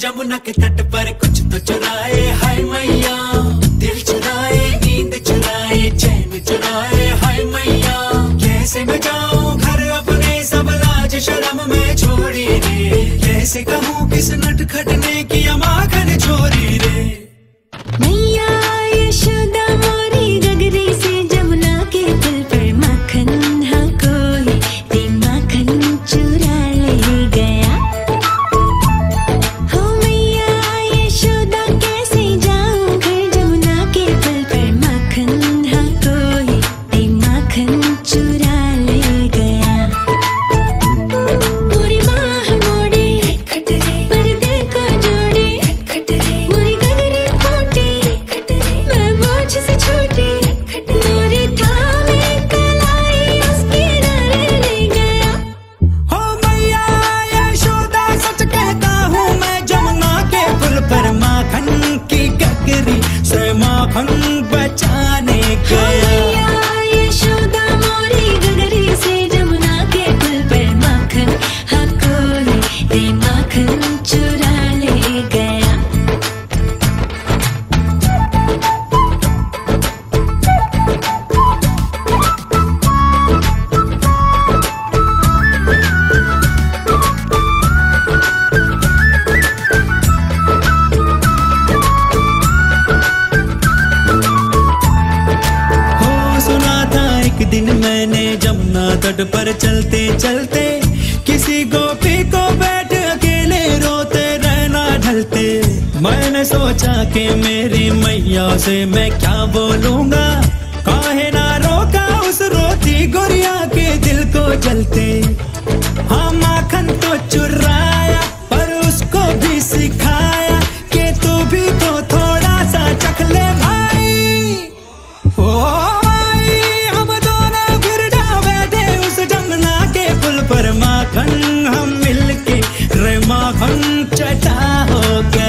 जमुना के तट पर कुछ तो चुराए हाय मैया, दिल चुराए नींद चुराए चैन चुराए हाय मैया, कैसे मैं जाऊँ घर अपने सब लाज शर्म में छोड़ी कैसे कहूँ यमुना तट पर चलते चलते, किसी गोपी को बैठ अकेले रोते रहना ढलते। मैंने सोचा कि मेरी मैया से मैं क्या बोलूँगा? हम चटा होके